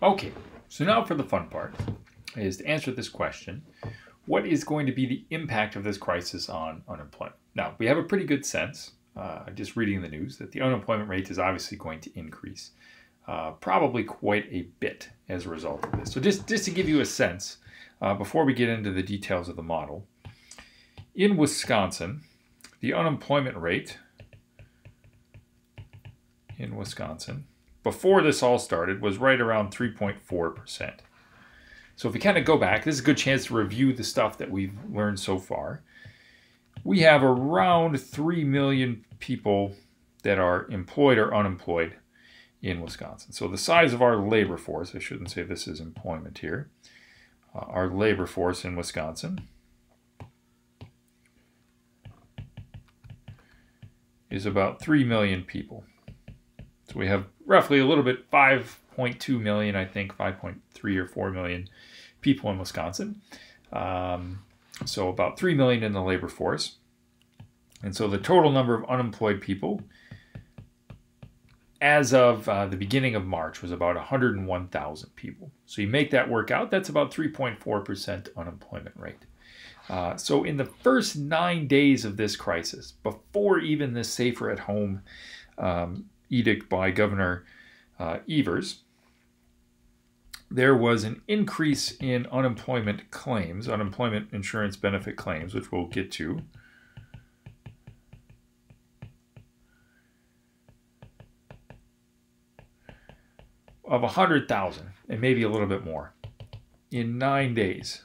Okay, so now for the fun part is to answer this question. What is going to be the impact of this crisis on unemployment? Now, we have a pretty good sense, uh, just reading the news, that the unemployment rate is obviously going to increase, uh, probably quite a bit as a result of this. So just, just to give you a sense, uh, before we get into the details of the model, in Wisconsin, the unemployment rate in Wisconsin before this all started was right around 3.4%. So if we kind of go back, this is a good chance to review the stuff that we've learned so far. We have around 3 million people that are employed or unemployed in Wisconsin. So the size of our labor force, I shouldn't say this is employment here, uh, our labor force in Wisconsin is about 3 million people. So we have roughly a little bit 5.2 million, I think 5.3 or 4 million people in Wisconsin. Um, so about 3 million in the labor force. And so the total number of unemployed people as of uh, the beginning of March was about 101,000 people. So you make that work out, that's about 3.4% unemployment rate. Uh, so in the first nine days of this crisis, before even this safer at home um, edict by Governor uh, Evers, there was an increase in unemployment claims, unemployment insurance benefit claims, which we'll get to. Of 100,000 and maybe a little bit more in nine days.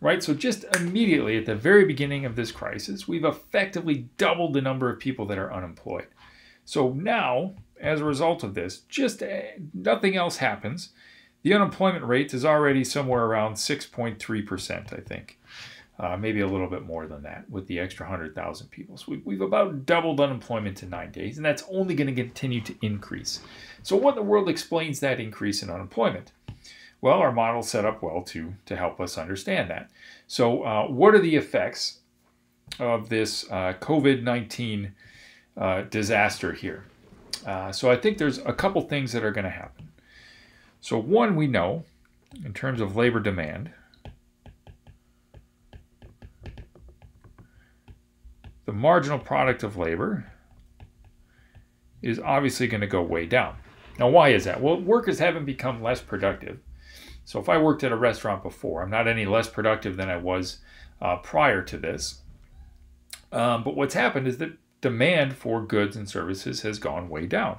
Right? So just immediately at the very beginning of this crisis, we've effectively doubled the number of people that are unemployed. So now, as a result of this, just uh, nothing else happens. The unemployment rate is already somewhere around 6.3%, I think. Uh, maybe a little bit more than that with the extra 100,000 people. So we, we've about doubled unemployment in nine days, and that's only going to continue to increase. So, what in the world explains that increase in unemployment? Well, our model set up well to, to help us understand that. So, uh, what are the effects of this uh, COVID 19 uh, disaster here? Uh, so, I think there's a couple things that are going to happen. So, one, we know in terms of labor demand, the marginal product of labor is obviously going to go way down. Now, why is that? Well, workers haven't become less productive. So if I worked at a restaurant before, I'm not any less productive than I was uh, prior to this. Um, but what's happened is that demand for goods and services has gone way down.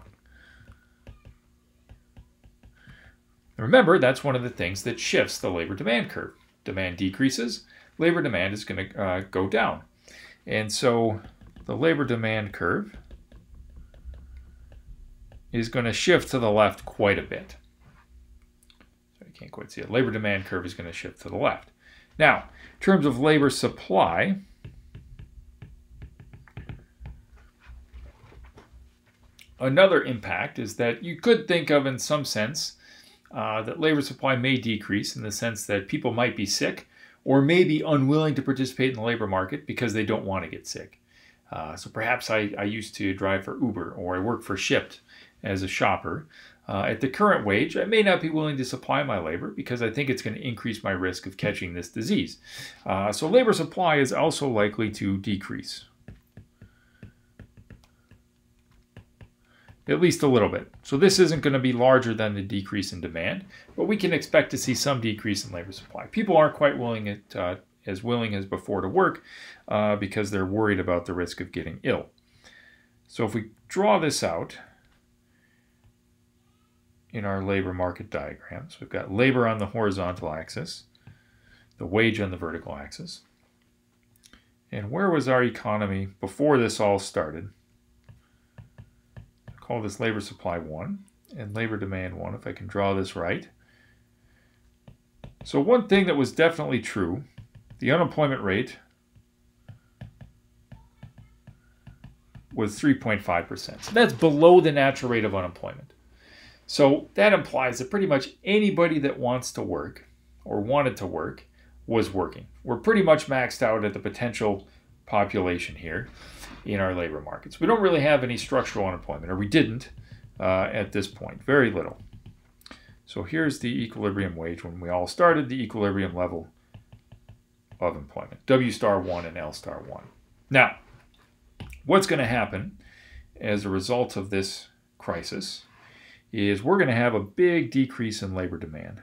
Remember, that's one of the things that shifts the labor demand curve. Demand decreases, labor demand is going to uh, go down. And so the labor demand curve is going to shift to the left quite a bit can't quite see it. Labor demand curve is going to shift to the left. Now, in terms of labor supply, another impact is that you could think of, in some sense, uh, that labor supply may decrease in the sense that people might be sick or may be unwilling to participate in the labor market because they don't want to get sick. Uh, so perhaps I, I used to drive for Uber or I work for Shipt as a shopper. Uh, at the current wage, I may not be willing to supply my labor because I think it's going to increase my risk of catching this disease. Uh, so labor supply is also likely to decrease. At least a little bit. So this isn't going to be larger than the decrease in demand, but we can expect to see some decrease in labor supply. People aren't quite willing uh, as willing as before to work uh, because they're worried about the risk of getting ill. So if we draw this out, in our labor market diagrams. We've got labor on the horizontal axis, the wage on the vertical axis. And where was our economy before this all started? I call this labor supply 1 and labor demand 1, if I can draw this right. So one thing that was definitely true, the unemployment rate was 3.5%. So that's below the natural rate of unemployment. So that implies that pretty much anybody that wants to work or wanted to work was working. We're pretty much maxed out at the potential population here in our labor markets. We don't really have any structural unemployment, or we didn't uh, at this point, very little. So here's the equilibrium wage when we all started, the equilibrium level of employment, W star 1 and L star 1. Now, what's going to happen as a result of this crisis is we're going to have a big decrease in labor demand.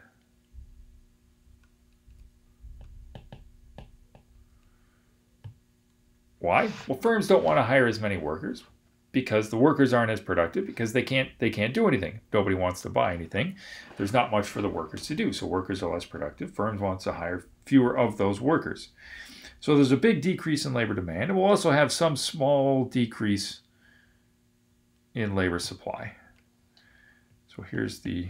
Why? Well, firms don't want to hire as many workers because the workers aren't as productive because they can't they can't do anything. Nobody wants to buy anything. There's not much for the workers to do, so workers are less productive. Firms want to hire fewer of those workers. So there's a big decrease in labor demand, and we'll also have some small decrease in labor supply. So here's the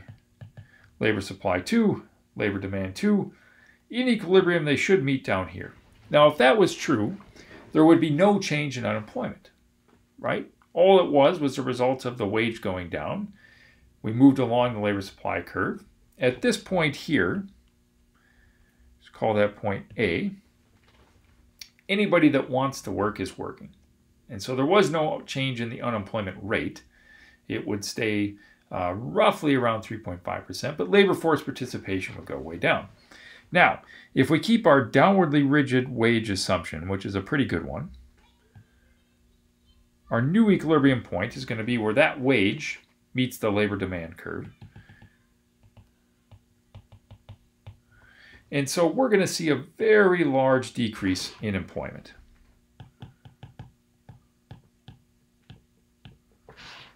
labor supply 2, labor demand 2. In equilibrium, they should meet down here. Now, if that was true, there would be no change in unemployment, right? All it was was a result of the wage going down. We moved along the labor supply curve. At this point here, let's call that point A, anybody that wants to work is working. And so there was no change in the unemployment rate. It would stay uh, roughly around 3.5%, but labor force participation would go way down. Now, if we keep our downwardly rigid wage assumption, which is a pretty good one, our new equilibrium point is going to be where that wage meets the labor demand curve. And so we're going to see a very large decrease in employment.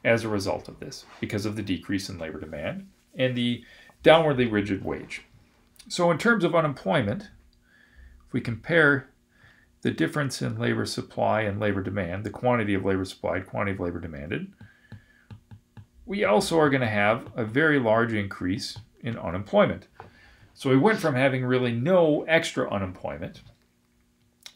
As a result of this, because of the decrease in labor demand and the downwardly rigid wage. So in terms of unemployment, if we compare the difference in labor supply and labor demand, the quantity of labor supplied, quantity of labor demanded, we also are going to have a very large increase in unemployment. So we went from having really no extra unemployment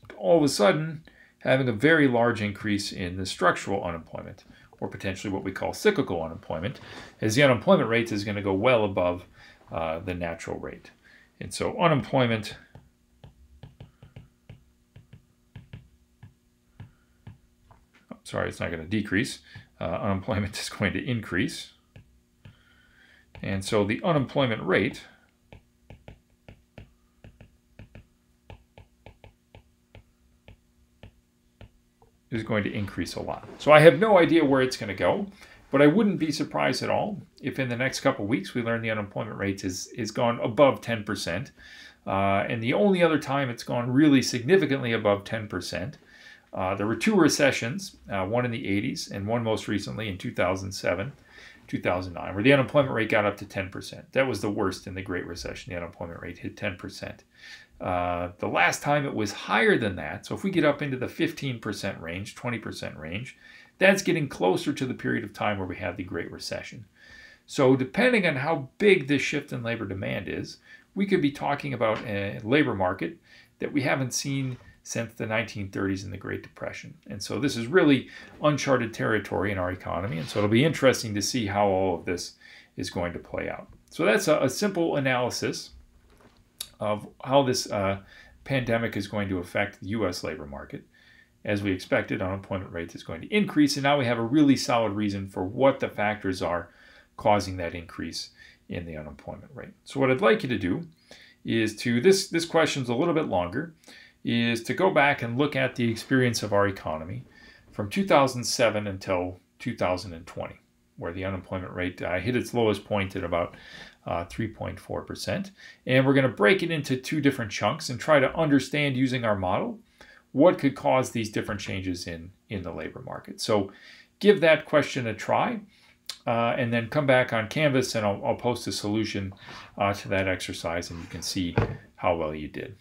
to all of a sudden having a very large increase in the structural unemployment, or potentially what we call cyclical unemployment, as the unemployment rate is going to go well above uh, the natural rate. And so unemployment sorry, it's not going to decrease. Uh, unemployment is going to increase. And so the unemployment rate is going to increase a lot. So I have no idea where it's going to go, but I wouldn't be surprised at all if in the next couple weeks we learn the unemployment rate is, is gone above 10%. Uh, and the only other time it's gone really significantly above 10% uh, there were two recessions, uh, one in the 80s and one most recently in 2007, 2009, where the unemployment rate got up to 10%. That was the worst in the Great Recession. The unemployment rate hit 10%. Uh, the last time it was higher than that, so if we get up into the 15% range, 20% range, that's getting closer to the period of time where we had the Great Recession. So, depending on how big this shift in labor demand is, we could be talking about a labor market that we haven't seen since the 1930s and the Great Depression. And so this is really uncharted territory in our economy. And so it'll be interesting to see how all of this is going to play out. So that's a, a simple analysis of how this uh, pandemic is going to affect the U.S. labor market. As we expected, unemployment rate is going to increase, and now we have a really solid reason for what the factors are causing that increase in the unemployment rate. So what I'd like you to do is to this this question's a little bit longer is to go back and look at the experience of our economy from 2007 until 2020, where the unemployment rate uh, hit its lowest point at about uh, 3.4%. And we're going to break it into two different chunks and try to understand using our model what could cause these different changes in, in the labor market. So give that question a try. Uh, and then come back on Canvas and I'll, I'll post a solution uh, to that exercise and you can see how well you did.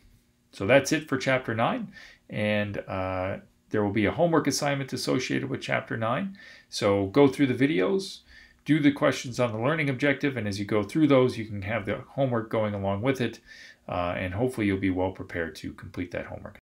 So that's it for Chapter 9. And uh, there will be a homework assignment associated with Chapter 9. So go through the videos, do the questions on the learning objective, and as you go through those, you can have the homework going along with it. Uh, and hopefully you'll be well prepared to complete that homework.